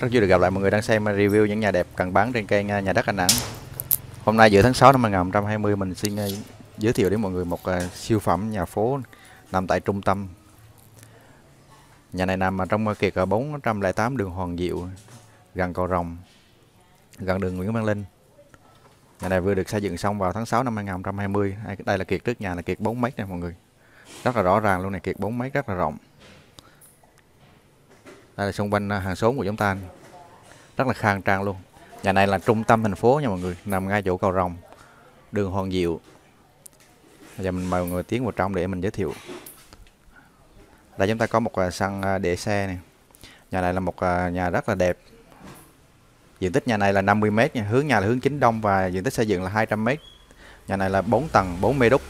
Rất vui được gặp lại mọi người đang xem review những nhà đẹp cần bán trên kênh à, Nhà đất Đà Nẵng. Hôm nay giữa tháng 6 năm 2020 mình xin à, giới thiệu đến mọi người một à, siêu phẩm nhà phố nằm tại trung tâm. Nhà này nằm ở trong kiệt 408 đường Hoàng Diệu, gần cầu Rồng, gần đường Nguyễn Văn Linh. Nhà này vừa được xây dựng xong vào tháng 6 năm 2020. Đây là kiệt trước nhà là kiệt 4 mét nha mọi người. Rất là rõ ràng luôn này, kiệt 4 mét rất là rộng đây là xung quanh à, hàng xóm của chúng ta. Rất là khang trang luôn. Nhà này là trung tâm thành phố nha mọi người, nằm ngay chỗ cầu rồng, đường hoàng diệu. Bây giờ mình mời mọi người tiến vào trong để mình giới thiệu. Đây chúng ta có một à, sân à, để xe này nhà này là một nhà rất là đẹp. Diện tích nhà này là 50 m nha. Hướng nhà là hướng chính đông và diện tích xây dựng là 200 m nhà này là 4 tầng 4 mê đúc.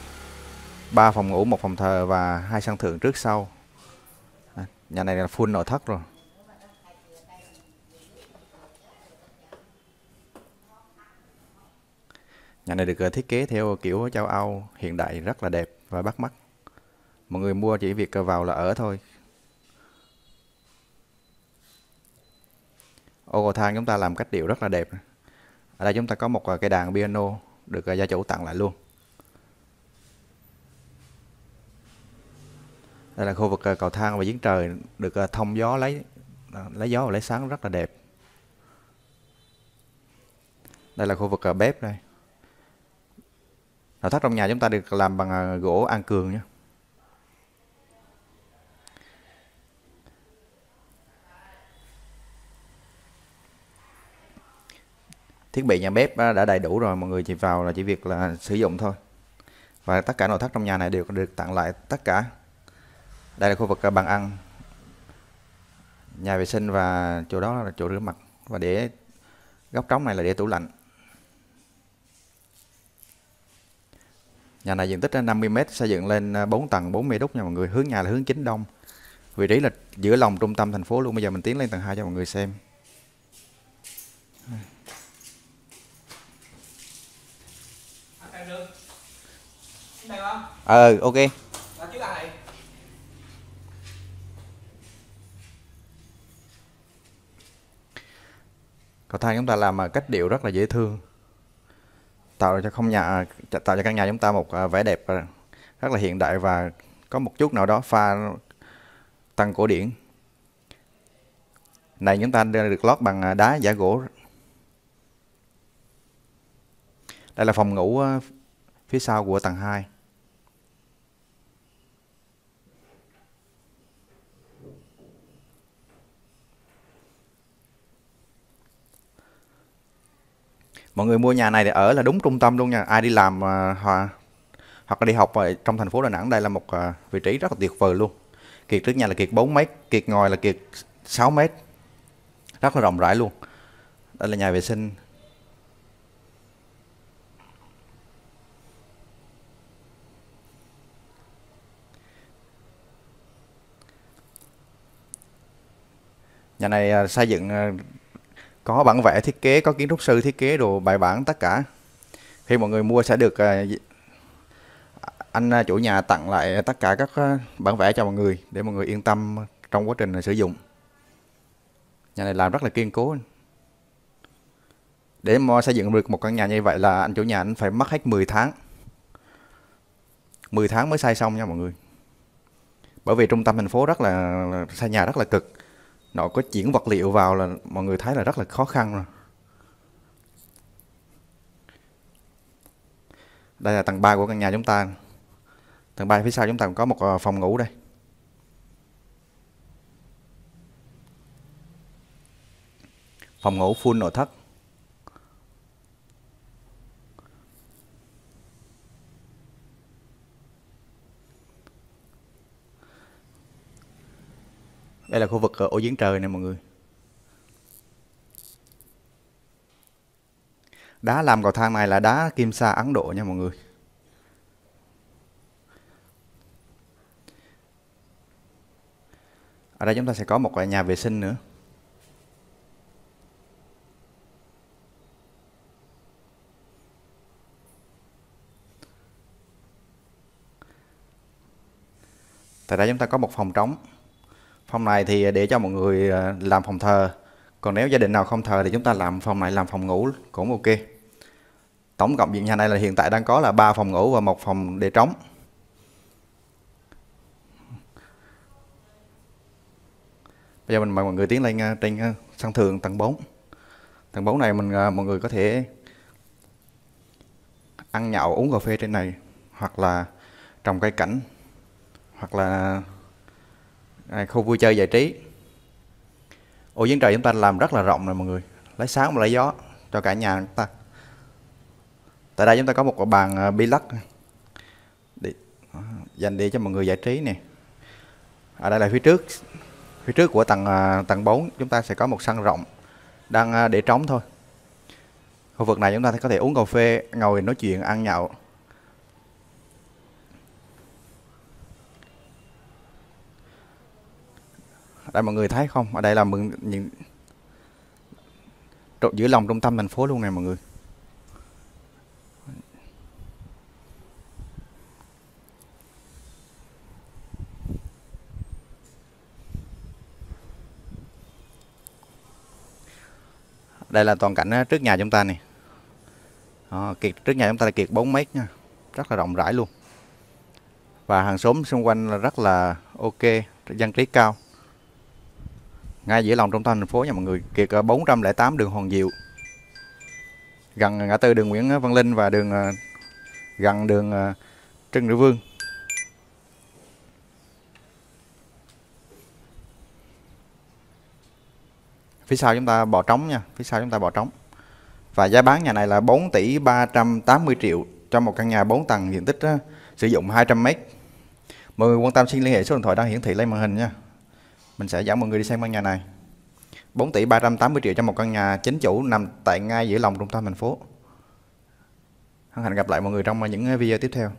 3 phòng ngủ, một phòng thờ và hai sân thượng trước sau. Nhà này là full nội thất rồi. Nhà này được ờ, thiết kế theo kiểu châu Âu, hiện đại, rất là đẹp và bắt mắt. Mọi người mua chỉ việc ờ, vào là ở thôi. Ô cầu thang chúng ta làm cách điệu rất là đẹp. Ở đây chúng ta có một ờ, cây đàn piano được gia chủ tặng lại luôn. Đây là khu vực cầu thang và giếng trời được thông gió lấy lấy gió và lấy sáng rất là đẹp. Đây là khu vực bếp đây. Nội thất trong nhà chúng ta được làm bằng à, gỗ an cường nhé. Thiết bị nhà bếp à, đã đầy đủ rồi, mọi người chỉ vào là chỉ việc là sử dụng thôi. Và tất cả nội thất trong nhà này đều được tặng lại tất cả. Đây là khu vực à, bàn ăn, nhà vệ sinh và chỗ đó là chỗ rửa mặt và để góc trống này là để tủ lạnh. Nhà này diện tích 50m xây dựng lên à, 4 tầng 40 đúc nha mọi người. Hướng nhà là hướng chính đông. Vị trí là giữa lòng trung tâm thành phố luôn. Bây giờ mình tiến lên tầng 2 cho mọi người xem. Ờ ok. Cầu thang chúng ta làm à, cách điệu rất là dễ thương tạo cho không nhà, tạo cho căn nhà chúng ta một à, vẻ đẹp à, rất là hiện đại và có một chút nào đó pha tăng cổ điển. Này, chúng ta được lót bằng à, đá, giả gỗ. Đây là phòng ngủ phía sau của tầng 2 mọi người mua nhà này để ở là đúng trung tâm luôn nha. Ai đi làm uh, hoặc là đi học ở trong thành phố Đà Nẵng đây là một uh, vị trí rất là tuyệt vời luôn. Kiệt trước nhà là kiệt 4 mét kiệt ngồi là kiệt 6 mét. Rất là rộng rãi luôn. Đây là nhà vệ sinh. Nhà này à, xây dựng có bản vẽ thiết kế, có kiến trúc sư thiết kế đồ bài bản tất cả. Khi mọi người mua sẽ được à, anh à, chủ nhà tặng lại tất cả các à, bản vẽ cho mọi người để mọi người yên tâm trong quá trình sử dụng. Nhà này làm rất là kiên cố. Để mà xây dựng được một căn nhà như vậy là anh chủ nhà anh phải mất hết 10 tháng. 10 tháng mới xây xong nha mọi người. Bởi vì trung tâm thành phố rất là, xây nhà rất là cực nó có chuyển vật liệu vào là mọi người thấy là rất là khó khăn rồi. Đây là tầng 3 của căn nhà chúng ta. Tầng 3 phía sau chúng ta có một ờ, phòng ngủ đây. Phòng ngủ full nội thất. Đây là khu vực ờ, ô giếng trời này mọi người. Đá làm cầu thang này là đá kim sa Ấn Độ nha mọi người. Ở đây chúng ta sẽ có một nhà vệ sinh nữa. Tại đây chúng ta có một phòng trống phòng này thì để cho mọi người à, làm phòng thờ. Còn nếu gia đình nào không thờ thì chúng ta làm phòng này làm phòng ngủ cũng ok. Tổng cộng diện nhà này là hiện tại đang có là ba phòng ngủ và một phòng để trống. Bây giờ mình mời mọi người tiến lên à, trên à, sân thượng tầng 4 tầng 4 này mình mọi người có thể ăn nhậu, uống cà phê trên này hoặc là trồng cây cảnh hoặc là à, khu vui chơi giải trí. Ô giếng trời chúng ta làm rất là rộng rồi mọi người. Lấy sáng và lấy gió cho cả nhà chúng ta. Tại đây chúng ta có một bàn à, bi lắc để, dành để cho mọi người giải trí nè. Ở đây là phía trước. Phía trước của tầng à, tầng 4 chúng ta sẽ có một sân rộng đang à, để trống thôi. Khu vực này chúng ta có thể uống cà phê ngồi nói chuyện ăn nhậu. Đây mọi người thấy không? Ở đây là mừng những giữa lòng trung tâm thành phố luôn này mọi người. Đây là toàn cảnh ờ, trước nhà chúng ta này. À, kiệt trước nhà chúng ta là kiệt 4 mét nha. Rất là rộng rãi luôn. Và hàng xóm xung quanh là rất là ok dân trí cao ngay giữa lòng trung tâm thành phố nha mọi người kiệt 408 đường Hoàng Diệu. Gần ngã tư đường Nguyễn Văn Linh và đường ờ, gần đường ờ, Trần Trưng Nữ Vương. Phía sau chúng ta bỏ trống nha phía sau chúng ta bỏ trống. Và giá bán nhà này là 4 tỷ 380 triệu cho một căn nhà 4 tầng diện tích đó, sử dụng 200 m mọi người quan tâm xin liên hệ số điện thoại đang hiển thị lên màn hình nha mình sẽ dẫn mọi người đi xem căn nhà này. 4 tỷ 380 triệu cho một căn nhà chính chủ nằm tại ngay giữa lòng trung tâm thành phố. Hân hạnh gặp lại mọi người trong những video tiếp theo.